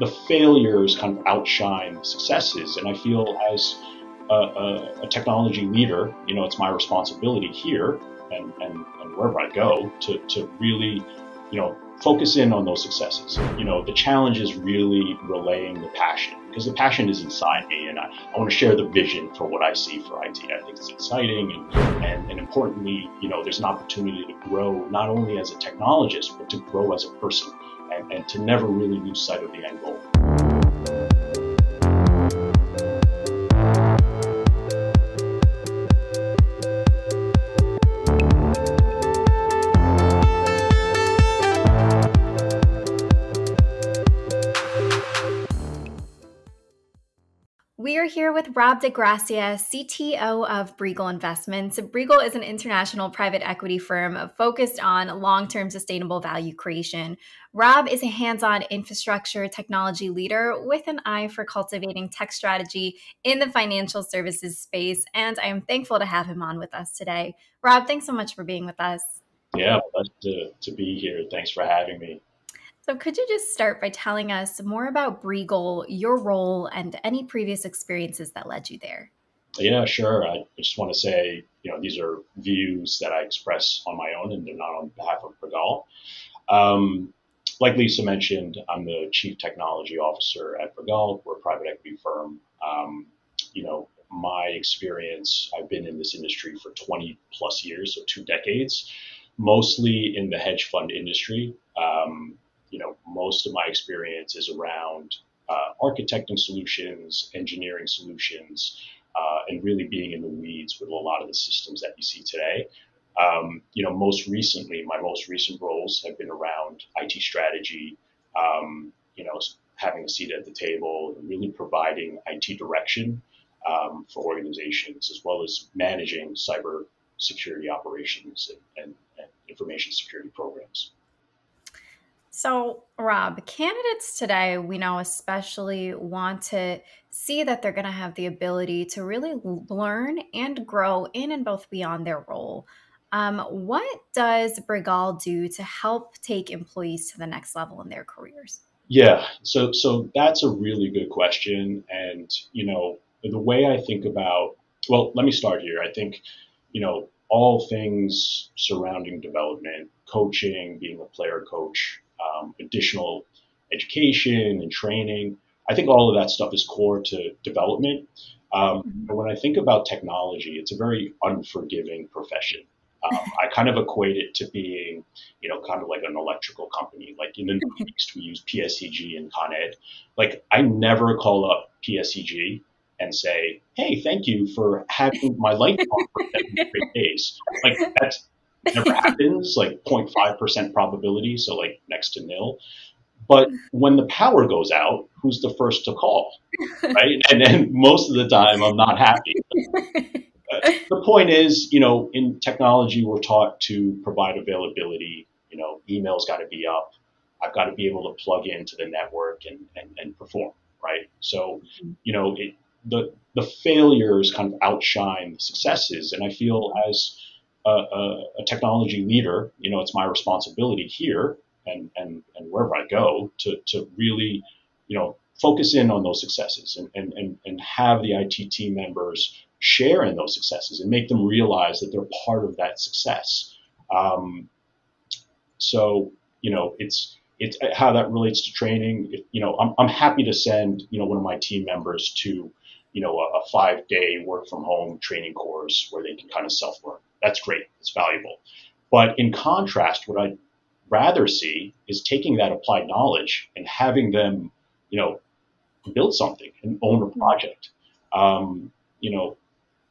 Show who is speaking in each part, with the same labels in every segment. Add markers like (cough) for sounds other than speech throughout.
Speaker 1: the failures kind of outshine successes. And I feel as a, a, a technology leader, you know, it's my responsibility here and, and, and wherever I go to, to really, you know, focus in on those successes. You know, the challenge is really relaying the passion because the passion is inside me and I, I want to share the vision for what I see for IT. I think it's exciting and, and, and importantly, you know, there's an opportunity to grow not only as a technologist, but to grow as a person and, and to never really lose sight of the end goal.
Speaker 2: We are here with Rob De Gracia, CTO of Bregal Investments. Bregal is an international private equity firm focused on long term sustainable value creation. Rob is a hands on infrastructure technology leader with an eye for cultivating tech strategy in the financial services space. And I am thankful to have him on with us today. Rob, thanks so much for being with us.
Speaker 1: Yeah, to, to be here. Thanks for having me.
Speaker 2: So, could you just start by telling us more about Bregal, your role, and any previous experiences that led you there?
Speaker 1: Yeah, sure. I just want to say, you know, these are views that I express on my own, and they're not on behalf of Bregal. Um, like Lisa mentioned, I'm the chief technology officer at Bregal. We're a private equity firm. Um, you know, my experience, I've been in this industry for 20 plus years, so two decades, mostly in the hedge fund industry. Um, you know, most of my experience is around uh, architecting solutions, engineering solutions, uh, and really being in the weeds with a lot of the systems that you see today. Um, you know, most recently, my most recent roles have been around IT strategy, um, you know, having a seat at the table, and really providing IT direction um, for organizations, as well as managing cyber security operations and, and, and information security programs.
Speaker 2: So, Rob, candidates today, we know especially want to see that they're going to have the ability to really learn and grow in and both beyond their role. Um, what does Bregal do to help take employees to the next level in their careers?
Speaker 1: Yeah, so so that's a really good question, and you know the way I think about well, let me start here. I think you know all things surrounding development, coaching, being a player coach, um, additional education and training. I think all of that stuff is core to development. Um, mm-hmm. when I think about technology, it's a very unforgiving profession. Um, (laughs) I kind of equate it to being, you know, kind of like an electrical company. Like in the (laughs) East, we use PSEG and Con Ed. Like I never call up PSEG and say, "Hey, thank you for having my light on for seven (laughs) days." Like that never happens, like 0.5% probability, so like next to nil. But when the power goes out, who's the first to call? (laughs) Right? and then most of the time, I'm not happy. (laughs) the point is, you know, in technology, we're taught to provide availability. You know, email's got to be up. I've got to be able to plug into the network and, and, and perform, right? So, you know, it, the, the failures kind of outshine the successes. And I feel as a, a, a, technology leader, you know, it's my responsibility here and, and, and wherever I go to, to really, you know, focus in on those successes and, and, and, and have the IT team members share in those successes and make them realize that they're part of that success. Um, so, you know, it's, it's how that relates to training. It, you know, I'm, I'm happy to send, you know, one of my team members to, you know, a, a five day work from home training course where they can kind of self learn. That's great. It's valuable. But in contrast, what I'd rather see is taking that applied knowledge and having them, you know, build something and own a project. Um, you know,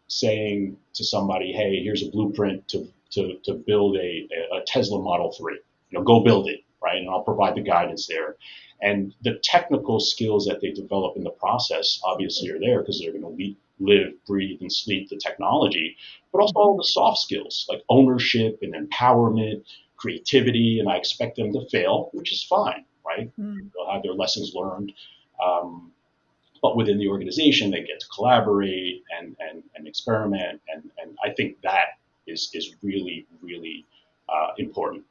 Speaker 1: saying to somebody, hey, here's a blueprint to, to, to build a, a Tesla Model 3. You know, go build it, right? And I'll provide the guidance there. And the technical skills that they develop in the process obviously are there because they're going to live, breathe, and sleep the technology, but also all the soft skills like ownership and empowerment, creativity. And I expect them to fail, which is fine, right? Mm. They'll have their lessons learned. Um, but within the organization, they get to collaborate and, and, and experiment. And, and I think that is, is really, really uh, important.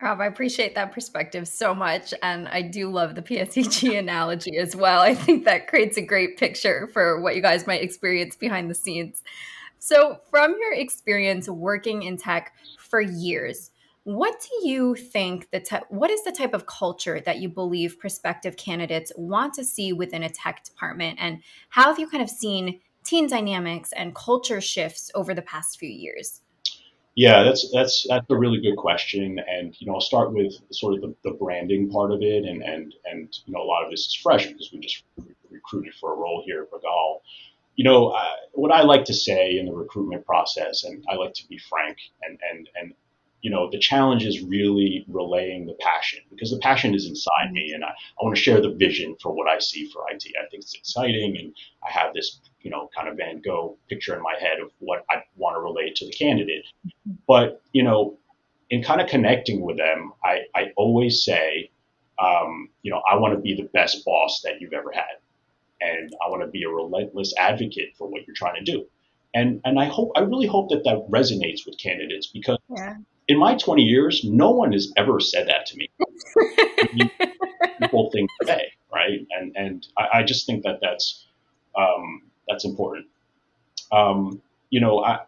Speaker 2: Rob, I appreciate that perspective so much. And I do love the PSEG (laughs) analogy as well. I think that creates a great picture for what you guys might experience behind the scenes. So, from your experience working in tech for years, what do you think the te- what is the type of culture that you believe prospective candidates want to see within a tech department and how have you kind of seen team dynamics and culture shifts over the past few years?
Speaker 1: Yeah, that's that's that's a really good question, and you know I'll start with sort of the, the branding part of it, and and and you know a lot of this is fresh because we just re- recruited for a role here at Bregal. You know uh, what I like to say in the recruitment process, and I like to be frank, and and and you know, the challenge is really relaying the passion because the passion is inside me and I, I want to share the vision for what I see for IT. I think it's exciting and I have this, you know, kind of Van Gogh picture in my head of what I want to relate to the candidate. But, you know, in kind of connecting with them, I, I always say, um, you know, I want to be the best boss that you've ever had. And I want to be a relentless advocate for what you're trying to do. And, and I hope, I really hope that that resonates with candidates because yeah in my 20 years, no one has ever said that to me. (laughs) People think today, right? And and I, I, just think that that's um, that's important. Um, you know, I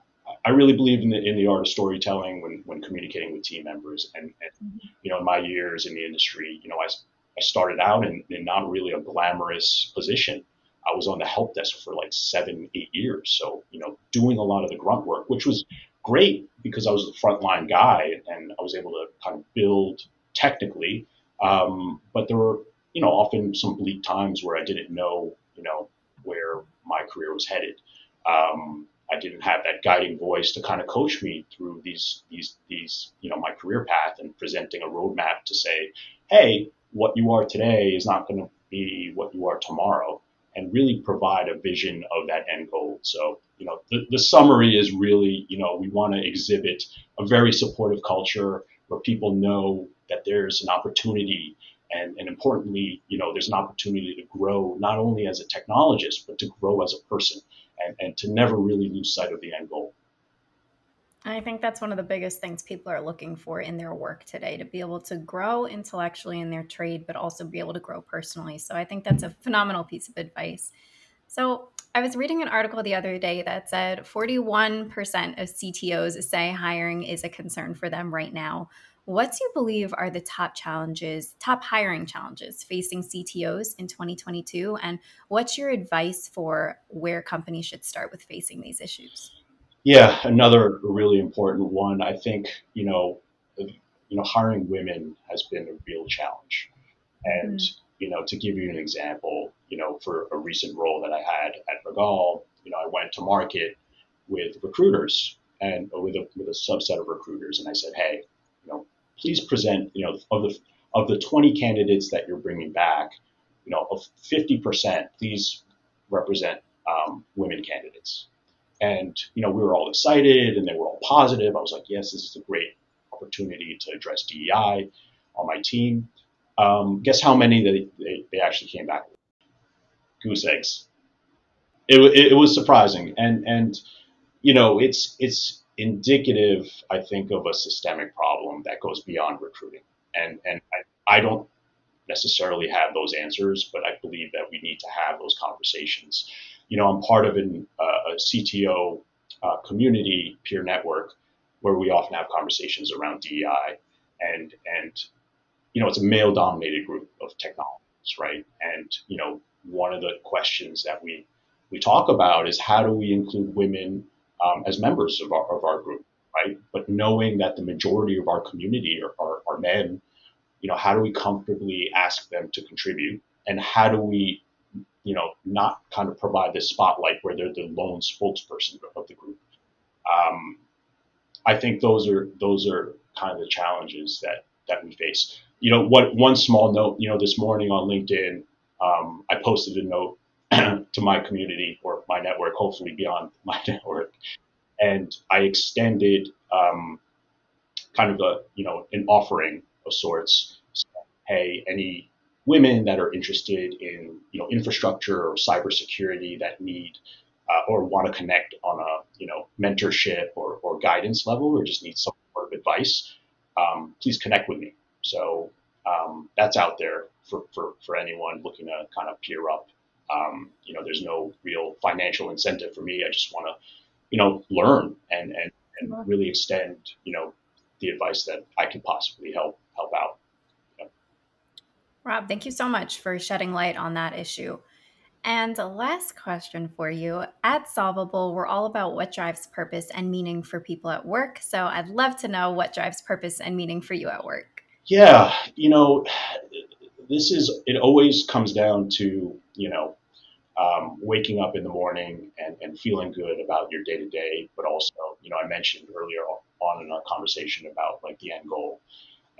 Speaker 1: I really believe in the in the art of storytelling when when communicating with team members. And, and mm-hmm. you know, in my years in the industry, you know, I I started out in, in not really a glamorous position. I was on the help desk for like seven, eight years. So, you know, doing a lot of the grunt work, which was great because I was the frontline guy and I was able to kind of build technically. Um, but there were, you know, often some bleak times where I didn't know, you know, where my career was headed. Um, I didn't have that guiding voice to kind of coach me through these, these, these, you know, my career path and presenting a roadmap to say, hey, what you are today is not going to be what you are tomorrow and really provide a vision of that end goal. So, you know, the, the summary is really, you know, we want to exhibit a very supportive culture where people know that there's an opportunity and, and importantly, you know, there's an opportunity to grow not only as a technologist, but to grow as a person and, and to never really lose sight of the end goal.
Speaker 2: I think that's one of the biggest things people are looking for in their work today to be able to grow intellectually in their trade, but also be able to grow personally. So I think that's a phenomenal piece of advice. So I was reading an article the other day that said 41% of CTOs say hiring is a concern for them right now. What do you believe are the top challenges, top hiring challenges facing CTOs in 2022? And what's your advice for where companies should start with facing these issues?
Speaker 1: Yeah, another really important one. I think you know, you know, hiring women has been a real challenge, and mm. you know, to give you an example, you know, for a recent role that I had at Bregal, you know, I went to market with recruiters and with a with a subset of recruiters, and I said, hey, you know, please present, you know, of the of the 20 candidates that you're bringing back, you know, of 50%, please represent um, women candidates. And, you know, we were all excited and they were all positive. I was like, yes, this is a great opportunity to address DEI on my team. Um, guess how many they, they, they, actually came back with? Goose eggs. It, it, it, was surprising. And, and, you know, it's, it's indicative, I think, of a systemic problem that goes beyond recruiting. And, and I, I don't necessarily have those answers, but I believe that we need to have those conversations you know, I'm part of an, uh, a CTO uh, community peer network where we often have conversations around DEI, and and you know, it's a male-dominated group of technologists, right? And you know, one of the questions that we we talk about is how do we include women um, as members of our, of our group, right? But knowing that the majority of our community are, are, are men, you know, how do we comfortably ask them to contribute? And how do we you know, not kind of provide this spotlight where they're the lone spokesperson of the group. Um, I think those are those are kind of the challenges that that we face. You know, what one small note, you know, this morning on LinkedIn, um, I posted a note (clears throat) to my community or my network, hopefully beyond (laughs) my network, and I extended um, kind of a you know an offering of sorts. So, hey, any women that are interested in you know infrastructure or cybersecurity that need uh, or want to connect on a you know mentorship or, or guidance level or just need some sort of advice um, please connect with me. So um, that's out there for, for, for anyone looking to kind of peer up. Um, you know, there's no real financial incentive for me. I just want to, you know, learn and, and, and really extend, you know, the advice that I can possibly help help out.
Speaker 2: Rob, thank you so much for shedding light on that issue. And last question for you at Solvable, we're all about what drives purpose and meaning for people at work. So I'd love to know what drives purpose and meaning for you at work.
Speaker 1: Yeah, you know, this is, it always comes down to, you know, um, waking up in the morning and, and feeling good about your day to day, but also, you know, I mentioned earlier on in our conversation about like the end goal.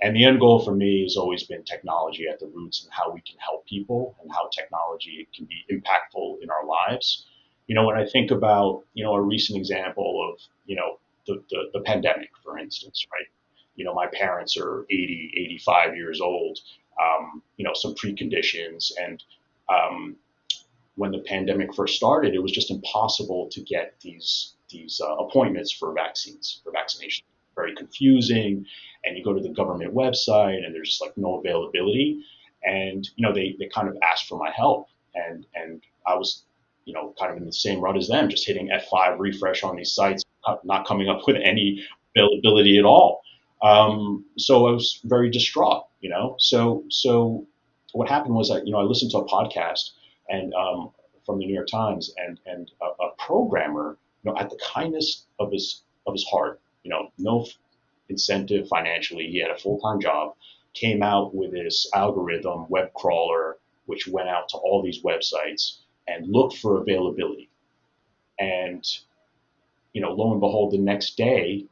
Speaker 1: And the end goal for me has always been technology at the roots and how we can help people and how technology can be impactful in our lives. You know, when I think about, you know, a recent example of, you know, the, the, the pandemic, for instance, right? You know, my parents are 80, 85 years old, um, you know, some preconditions. And um, when the pandemic first started, it was just impossible to get these these uh, appointments for vaccines, for vaccination. Very confusing and you go to the government website and there's like no availability. And, you know, they, they kind of asked for my help. And, and I was, you know, kind of in the same rut as them, just hitting F5 refresh on these sites, not coming up (laughs) with any availability at all. Um, so I was very distraught, you know. So so what happened was that you know I listened to a podcast and um, from the New York Times and and a, a, programmer, you know, at the kindness of his of his heart, you know, no incentive financially. He had a full time job, came out with this algorithm web crawler, which went out to all these websites and looked for availability. And, you know, lo and behold, the next day,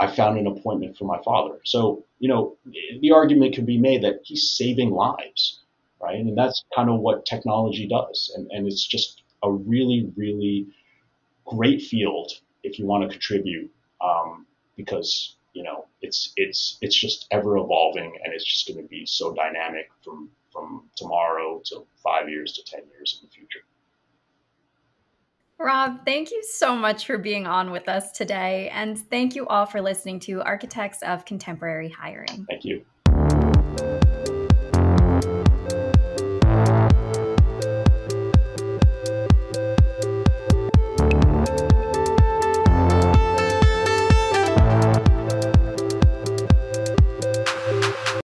Speaker 1: I found an appointment for my father. So, you know, the argument could be made that he's saving lives, right? And that's kind of what technology does. And, and it's just a really, really great field if you want to contribute um, because you know, it's it's it's just ever evolving, and it's just going to be so dynamic from from tomorrow to five years to ten years in the future.
Speaker 2: Rob, thank you so much for being on with us today, and thank you all for listening to Architects of Contemporary Hiring.
Speaker 1: Thank you.